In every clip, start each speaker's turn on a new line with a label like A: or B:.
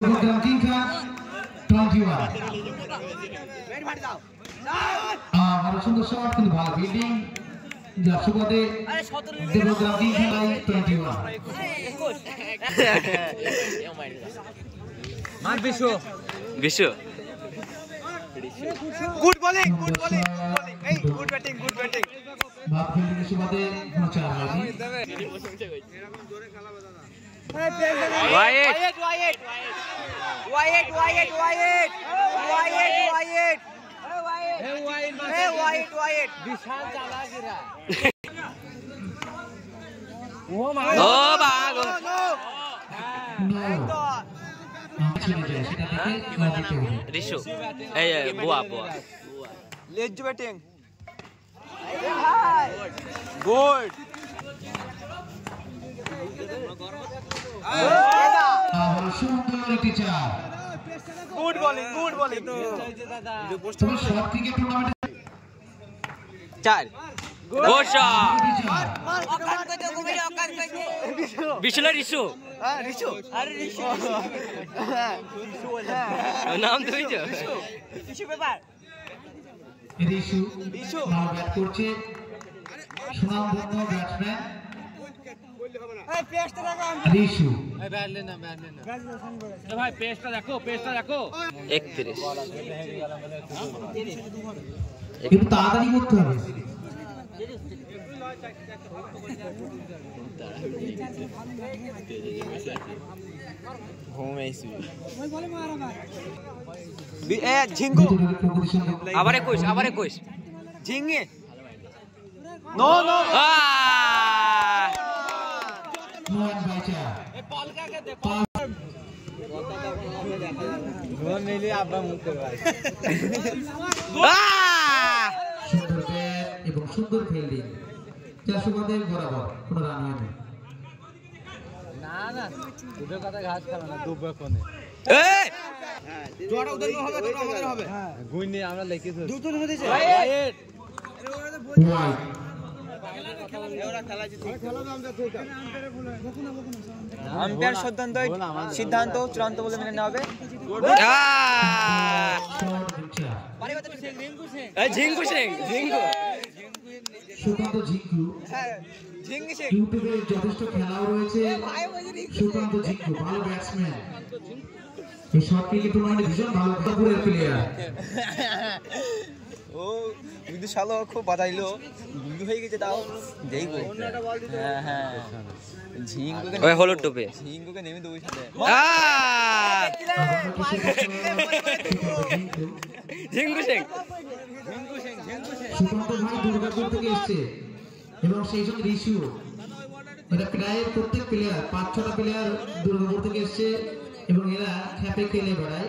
A: Kinka 21 আরও সুন্দর shot কিন্তু ভালো ফিল্ডিং যার সুবাদে দেবগ্রাম কিংকা বাই 21
B: মার বিশ্ব গুড বোলিং গুড বোলিং এই গুড ব্যাটিং গুড ব্যাটিং
A: ভাব ফিল্ডিং সুবাদে চার হয়নি
C: wide
B: wide wide wide wide wide wide wide এ ওয়াইট ওয়াইট বিশাল চালাকিরা ও মা
C: ও বাগ
A: নো ছেড়ে যায় সেটা থেকে না দিতে হবে সুন্দর একটি চার
B: গুড বলিং গুড বলিং
A: তুমি সব থেকে টুর্নামেন্ট
C: চার গোসা
A: অকান কইতে
C: ঘুমিয়ে অকান কইতে বিশলা রিসু
B: হ্যাঁ রিসু আরে রিসু
C: নাম তুমি তো
B: রিসু ব্যাপার রিসু
A: রিসু ব্যাট করছে সুনামধন্য ব্যাটসম্যান
C: একত্রিশ।
A: কিন্তু তাড়াতাড়ি করতে হবে।
B: ঝিঙ্গু।
C: আবার একুশ আবার একুশ।
B: ঝিঙ্গে। নো নো
C: আহ!
A: মোহন বাইচা সুন্দর ব্যাট এবং সুন্দর ফিল্ডিং চারশো পদের বরাবর কোনো রান হয়নি।
C: না
B: হ্যাঁ, না দুটো কথা ঘাস খাবে না দুবার কোণে আমরা লিখেছি দুটো হতেছে আম্পায়ার সিদ্ধান্ত সিদ্ধান্ত চূড়ান্ত বলে মেনে নেওয়া হবে।
C: আহ!
A: শর্ট বিচার
C: এই ঝিঙ্কু সিং ঝিঙ্কু
A: সুকান্ত ঝিঙ্কু ইউটিউবে যথেষ্ট খেলাও রয়েছে। সুকান্ত ঝিঙ্কু ভালো ব্যাটসম্যান এই শর্ট ক্রিকেট টুর্নামেন্টে ভীষণ ভালো প্লেয়ার
B: ও কিন্তু শালো খুব বাদাইলো গুলু হয়ে গেছে তাও। দেখব হ্যাঁ হ্যাঁ। ঝিঙ্গুকে
C: ওই হলুদ টুপি।
B: ঝিঙ্গুকে নেমে দেবো সাথে
A: ঝিঙ্কু
C: সিং
A: সুকান্ত ভাই দুর্গাপুর থেকে এসছে এবং সেই সঙ্গে রিশু এরা প্রায় প্রত্যেক প্লেয়ার পাঁচ ছটা প্লেয়ার দুর্গাপুর থেকে এসছে এবং এরা খ্যাপে খেলে বেড়ায়।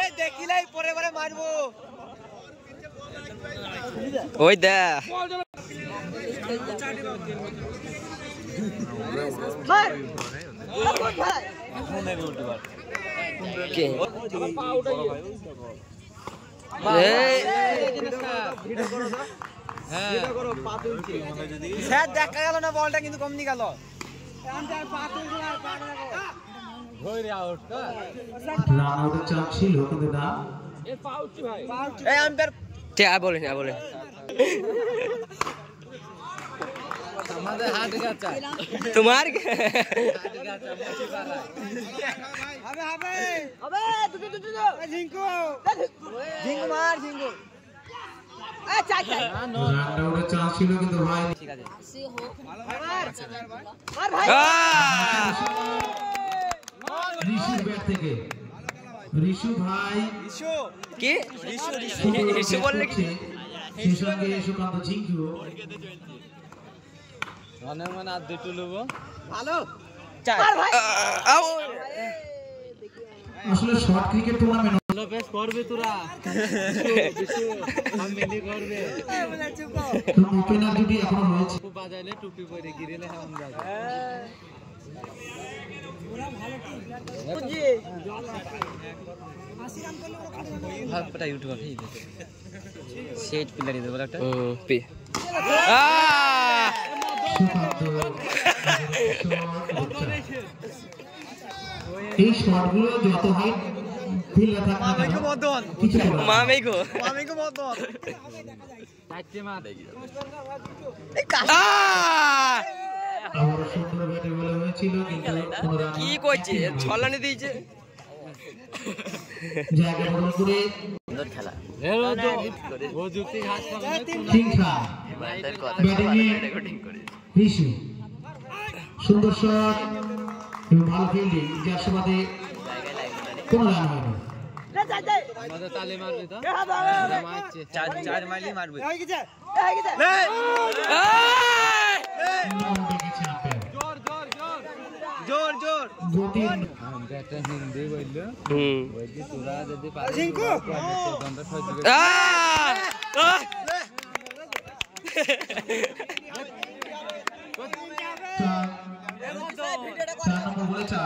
B: এই পরে পরে মারবো
C: ওই
B: স্যার দেখা গেল না বলটা কিন্তু কম নি গেল।
A: রান আউটের চাপ ছিল কিন্তু না।
B: এই আম্পায়ার
C: ঠিক আর বলেন আর বলেন তোমার
B: হবে হবে। হবে দুটো দুটো ঝিঙ্কু। ঝিঙ্কু মার ঝিঙ্কু।
A: ঋষু ভাই।
B: ইসু ঋষু
A: সুন্দর
C: ঋষু
A: ব্যাট
C: বললে কি?
A: সেই সঙ্গে সুকান্ত ঝিঙ্কু।
D: মনে মনে আর দুটো নেব
C: ভালো
D: চার
C: আও
A: আসলে শর্ট ক্রিকেট টুর্নামেন্ট
D: করবে তোরা? মিলি করবে।
A: যদি এখনও
D: টুপি বাজাইলে টুপি পরে গিরেলে হেমন যাবে ভাবটা ইউটিউবে খেয়ে দিতে সেট পিলারি দেবো একটা।
C: হুম পি। আ
A: সুকান্ত এই শটগুলো যত হাইট থাক না কেন কিছু করার নেই।
C: মামে গো
D: চারটে মার
C: আ!
A: আবারও সুন্দর ব্যাটে বলে হয়েছিল কিন্তু কোনো
C: কি করছে? ছলানি দিয়েছে।
A: জায়গা বদল করে
D: এরো তো ও যুক্তি ঘাস খাবে
A: কিং খান ব্যাটিংয়ে ঋষি সুন্দর শট। এবং ভালো ফিল্ডিং যার সুবাদে কোনো রান হয়নি।
D: আমাদের
A: হয়নি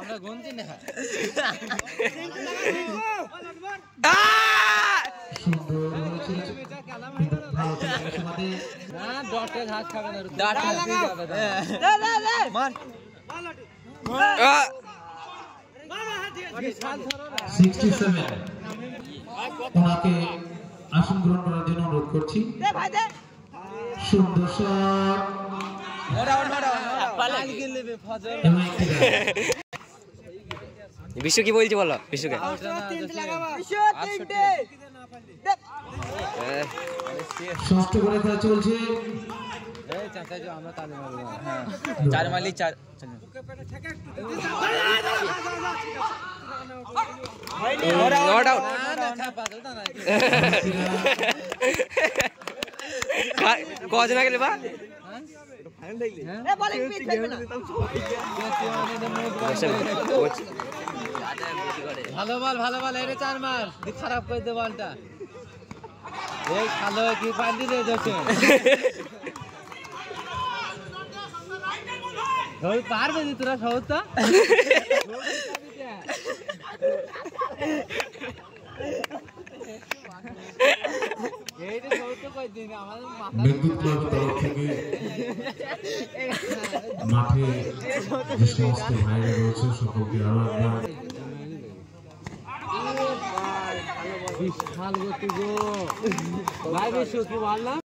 D: আমরা না। না ডটে ঘাস খাবে না মার।
A: সিক্সটি সেভেন ওনাকে আসন গ্রহণ করার জন্য অনুরোধ করছি। সুন্দর শট।
C: বিশ্ব কি বলছে বলো? বিশ্বকে
A: ষষ্ঠ করে খেলা চলছে।
D: হ্যাঁ। চার মাইলি চার
C: নট আউট কজন আগে বা
D: ভালো বল ভালো বল এটা চার মার খারাপ করে দে বলটা এই ভালো কি পান্ডি রে পারবে তোরা
A: বিদ্যুৎ তরফ থেকে মাঠে যে সমস্ত ভাইরা রয়েছে সকলকে আরও একবার
D: বিশাল গতি গো। ভাই বেশি বললাম